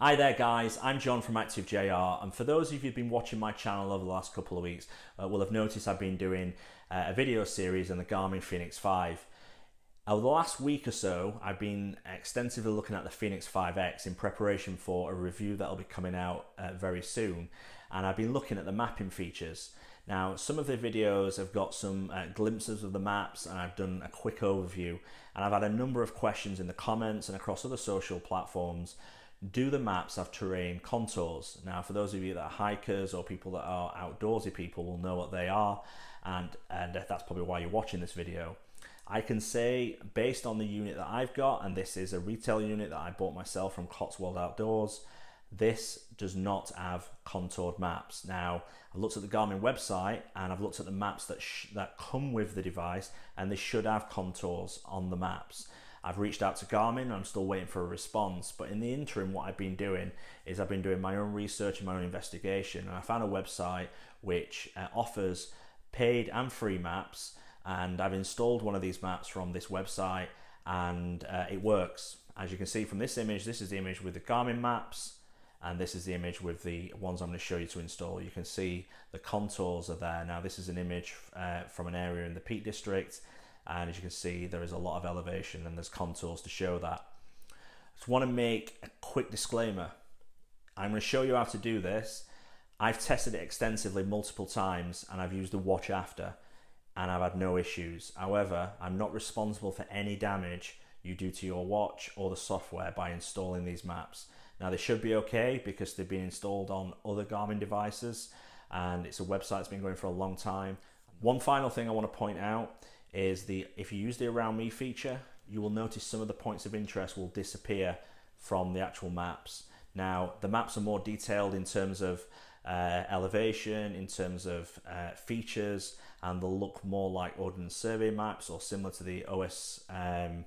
Hi there guys, I'm John from ActiveJR and for those of you who've been watching my channel over the last couple of weeks uh, will have noticed I've been doing uh, a video series on the Garmin Fenix 5. Over the last week or so I've been extensively looking at the Fenix 5X in preparation for a review that'll be coming out uh, very soon and I've been looking at the mapping features. Now some of the videos have got some uh, glimpses of the maps and I've done a quick overview and I've had a number of questions in the comments and across other social platforms do the maps have terrain contours? Now, for those of you that are hikers or people that are outdoorsy people will know what they are, and, and that's probably why you're watching this video. I can say, based on the unit that I've got, and this is a retail unit that I bought myself from Cotswold Outdoors, this does not have contoured maps. Now, I've looked at the Garmin website and I've looked at the maps that, that come with the device, and they should have contours on the maps. I've reached out to Garmin, I'm still waiting for a response. But in the interim, what I've been doing is I've been doing my own research and my own investigation. And I found a website which uh, offers paid and free maps. And I've installed one of these maps from this website and uh, it works. As you can see from this image, this is the image with the Garmin maps and this is the image with the ones I'm going to show you to install. You can see the contours are there. Now this is an image uh, from an area in the Peak District and as you can see there is a lot of elevation and there's contours to show that. I Just want to make a quick disclaimer. I'm going to show you how to do this. I've tested it extensively multiple times and I've used the watch after and I've had no issues. However, I'm not responsible for any damage you do to your watch or the software by installing these maps. Now they should be okay because they've been installed on other Garmin devices and it's a website that's been going for a long time. One final thing I want to point out is the if you use the around me feature you will notice some of the points of interest will disappear from the actual maps. Now the maps are more detailed in terms of uh, elevation in terms of uh, features and they'll look more like ordnance survey maps or similar to the OS um,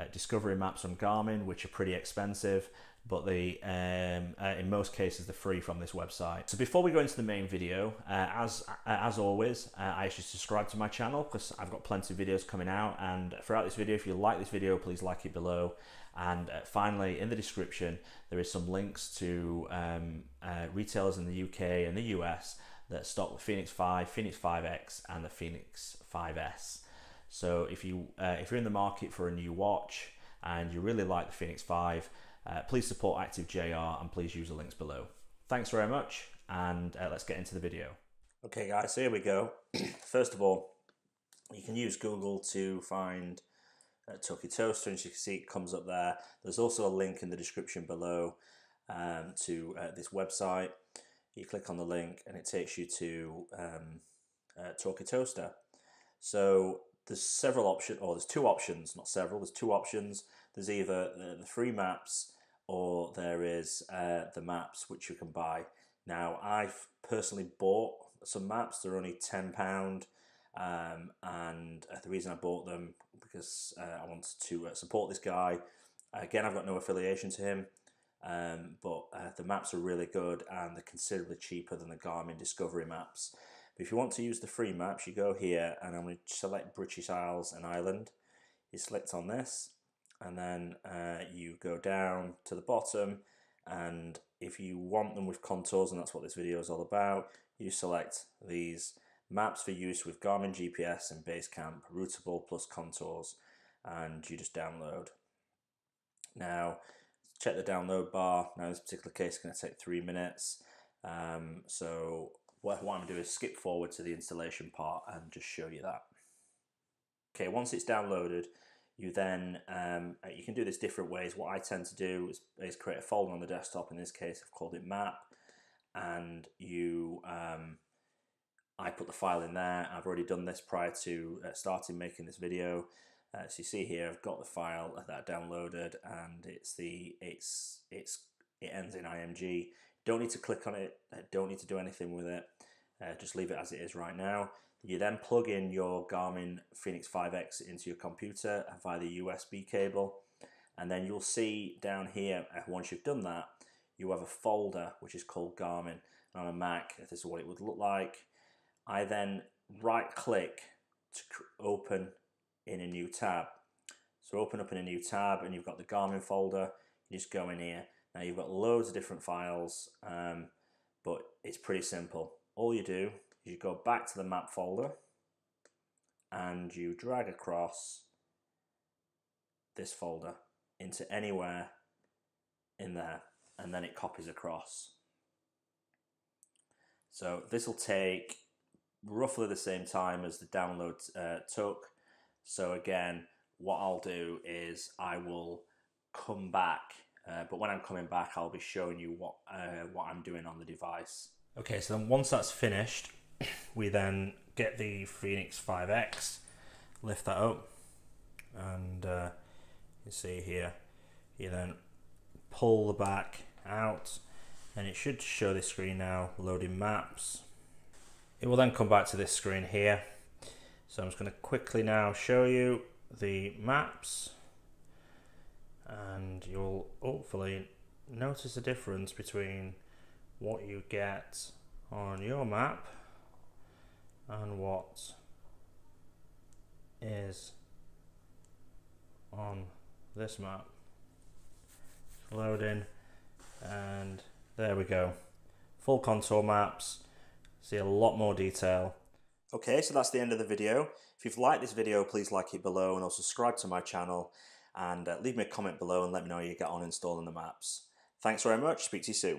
uh, discovery maps from Garmin which are pretty expensive but the um, uh, in most cases they're free from this website. So before we go into the main video, uh, as uh, as always, uh, I should subscribe to my channel because I've got plenty of videos coming out. And throughout this video, if you like this video, please like it below. And uh, finally, in the description, there is some links to um, uh, retailers in the UK and the US that stock the Fenix 5, Fenix 5X, and the Fenix 5S. So if you if you're in the market for a new watch and you really like the Fenix 5 uh, please support ActiveJR and please use the links below. Thanks very much and uh, let's get into the video. Okay guys, here we go. First of all, you can use Google to find uh, Talky Toaster and you can see it comes up there. There's also a link in the description below um, to uh, this website. You click on the link and it takes you to um, uh, Toaster. So there's several options, or there's two options, not several, there's two options. There's either the, the free maps or there is uh, the maps which you can buy. Now, I've personally bought some maps. They're only ten pound, um, and uh, the reason I bought them because uh, I wanted to uh, support this guy. Again, I've got no affiliation to him, um, but uh, the maps are really good and they're considerably cheaper than the Garmin Discovery maps. But if you want to use the free maps, you go here and I'm going to select British Isles and Ireland. You select on this and then uh, you go down to the bottom and if you want them with contours and that's what this video is all about you select these maps for use with Garmin GPS and Basecamp routable plus contours and you just download. Now check the download bar. Now in this particular case it's going to take three minutes um, so what, what I'm going to do is skip forward to the installation part and just show you that. Okay once it's downloaded you then um, uh, you can do this different ways. What I tend to do is, is, create a folder on the desktop. In this case, I've called it map, and you um, I put the file in there. I've already done this prior to uh, starting making this video. Uh, so you see here, I've got the file that I downloaded, and it's the it's it's it ends in IMG. Don't need to click on it. Don't need to do anything with it. Uh, just leave it as it is right now. You then plug in your Garmin Fenix 5X into your computer via the USB cable and then you'll see down here uh, once you've done that you have a folder which is called Garmin on a Mac this is what it would look like. I then right click to open in a new tab. So open up in a new tab and you've got the Garmin folder. You just go in here. Now you've got loads of different files, um, but it's pretty simple. All you do you go back to the map folder and you drag across this folder into anywhere in there and then it copies across. So this will take roughly the same time as the download uh, took. So again, what I'll do is I will come back, uh, but when I'm coming back, I'll be showing you what uh, what I'm doing on the device. Okay, so then once that's finished, we then get the Fenix 5X, lift that up, and uh, you see here, you then pull the back out, and it should show this screen now, loading maps. It will then come back to this screen here. So I'm just going to quickly now show you the maps and you'll hopefully notice a difference between what you get on your map and what is on this map. Loading and there we go. Full contour maps, see a lot more detail. Okay, so that's the end of the video. If you've liked this video, please like it below and also subscribe to my channel and uh, leave me a comment below and let me know how you get on installing the maps. Thanks very much, speak to you soon.